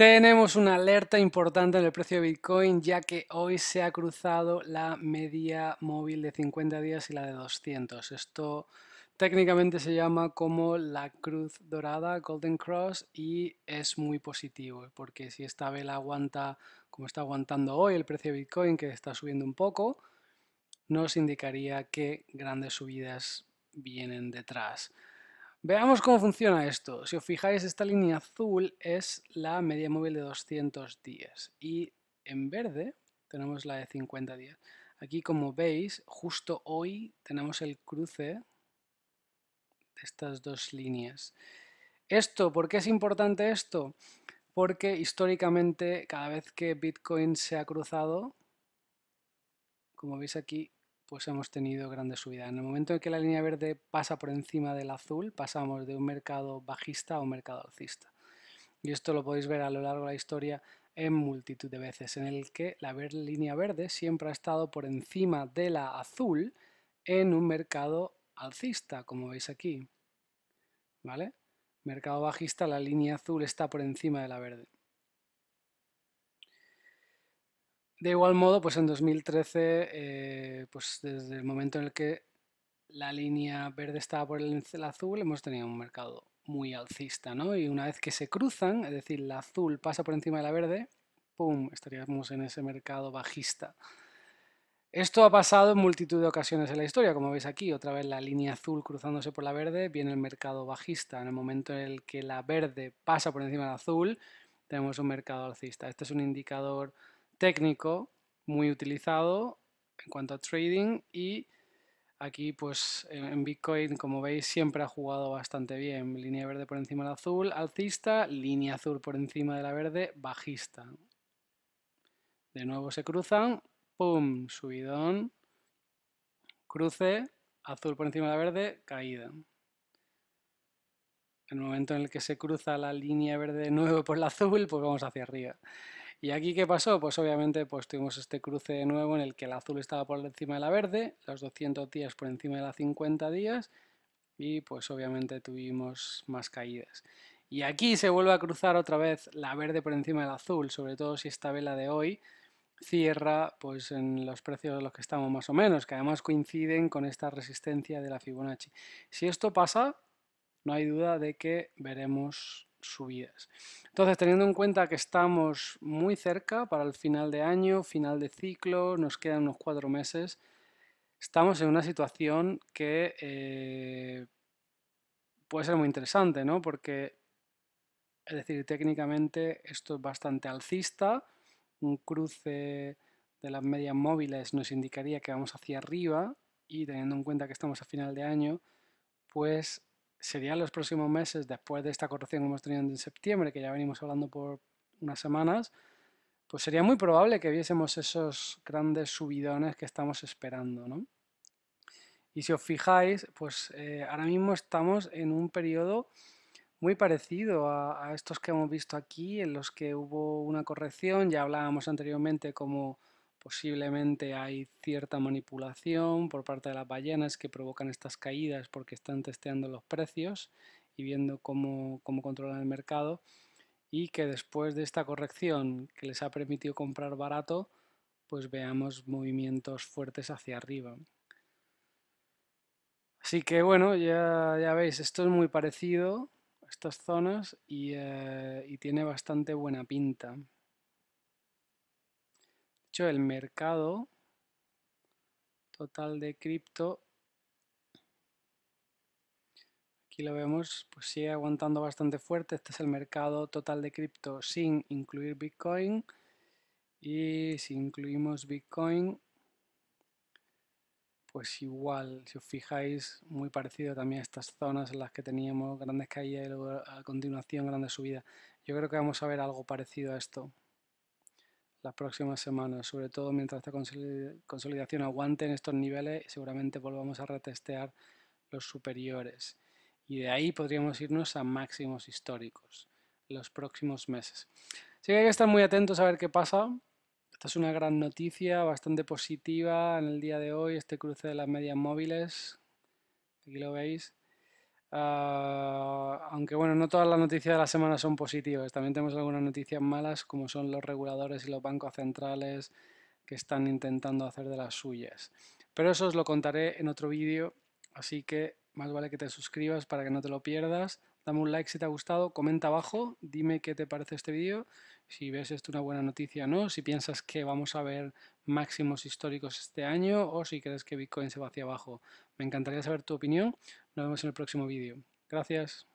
Tenemos una alerta importante en el precio de Bitcoin ya que hoy se ha cruzado la media móvil de 50 días y la de 200. Esto técnicamente se llama como la cruz dorada, Golden Cross, y es muy positivo porque si esta vela aguanta como está aguantando hoy el precio de Bitcoin que está subiendo un poco, nos indicaría que grandes subidas vienen detrás. Veamos cómo funciona esto. Si os fijáis, esta línea azul es la media móvil de 200 días y en verde tenemos la de 50 días. Aquí, como veis, justo hoy tenemos el cruce de estas dos líneas. Esto, ¿por qué es importante esto? Porque históricamente, cada vez que Bitcoin se ha cruzado, como veis aquí, pues hemos tenido grandes subidas. En el momento en que la línea verde pasa por encima del azul, pasamos de un mercado bajista a un mercado alcista. Y esto lo podéis ver a lo largo de la historia en multitud de veces, en el que la línea verde siempre ha estado por encima de la azul en un mercado alcista, como veis aquí. ¿Vale? Mercado bajista, la línea azul está por encima de la verde. De igual modo, pues en 2013, eh, pues desde el momento en el que la línea verde estaba por el, azul, hemos tenido un mercado muy alcista, ¿no? Y una vez que se cruzan, es decir, la azul pasa por encima de la verde, ¡pum!, estaríamos en ese mercado bajista. Esto ha pasado en multitud de ocasiones en la historia, como veis aquí, otra vez la línea azul cruzándose por la verde, viene el mercado bajista. En el momento en el que la verde pasa por encima del azul, tenemos un mercado alcista. Este es un indicador técnico muy utilizado en cuanto a trading y aquí pues en Bitcoin como veis siempre ha jugado bastante bien. Línea verde por encima del azul, alcista, línea azul por encima de la verde, bajista. De nuevo se cruzan, ¡pum! Subidón, cruce, azul por encima de la verde, caída. En el momento en el que se cruza la línea verde de nuevo por la azul, pues vamos hacia arriba. ¿Y aquí qué pasó? Pues obviamente pues tuvimos este cruce de nuevo en el que el azul estaba por encima de la verde, los 200 días por encima de las 50 días y pues obviamente tuvimos más caídas. Y aquí se vuelve a cruzar otra vez la verde por encima del azul, sobre todo si esta vela de hoy cierra pues en los precios de los que estamos más o menos, que además coinciden con esta resistencia de la Fibonacci. Si esto pasa, no hay duda de que veremos subidas. Entonces, teniendo en cuenta que estamos muy cerca para el final de año, final de ciclo, nos quedan unos cuatro meses, estamos en una situación que eh, puede ser muy interesante, ¿no? Porque, es decir, técnicamente esto es bastante alcista, un cruce de las medias móviles nos indicaría que vamos hacia arriba y teniendo en cuenta que estamos a final de año, pues serían los próximos meses, después de esta corrección que hemos tenido en septiembre, que ya venimos hablando por unas semanas, pues sería muy probable que viésemos esos grandes subidones que estamos esperando, ¿no? Y si os fijáis, pues eh, ahora mismo estamos en un periodo muy parecido a, a, estos que hemos visto aquí, en los que hubo una corrección, ya hablábamos anteriormente como Posiblemente hay cierta manipulación por parte de las ballenas que provocan estas caídas porque están testeando los precios y viendo cómo, cómo controlan el mercado y que después de esta corrección que les ha permitido comprar barato, pues veamos movimientos fuertes hacia arriba. Así que bueno, ya, ya veis, esto es muy parecido a estas zonas y, eh, y tiene bastante buena pinta el mercado total de cripto, aquí lo vemos, pues sigue aguantando bastante fuerte. Este es el mercado total de cripto sin incluir Bitcoin. Y si incluimos Bitcoin, pues igual, si os fijáis, muy parecido también a estas zonas en las que teníamos grandes caídas y luego a continuación grandes subidas. Yo creo que vamos a ver algo parecido a esto las próximas semanas, sobre todo mientras esta consolidación aguante en estos niveles, seguramente volvamos a retestear los superiores. Y de ahí podríamos irnos a máximos históricos los próximos meses. Así que hay que estar muy atentos a ver qué pasa. Esta es una gran noticia, bastante positiva en el día de hoy, este cruce de las medias móviles. Aquí lo veis. Ah, aunque bueno, no todas las noticias de la semana son positivas, también tenemos algunas noticias malas como son los reguladores y los bancos centrales que están intentando hacer de las suyas. Pero eso os lo contaré en otro vídeo, así que más vale que te suscribas para que no te lo pierdas. Dame un like si te ha gustado, comenta abajo, dime qué te parece este vídeo, si ves esto una buena noticia o no, si piensas que vamos a ver máximos históricos este año o si crees que Bitcoin se va hacia abajo. Me encantaría saber tu opinión. Nos vemos en el próximo vídeo. Gracias.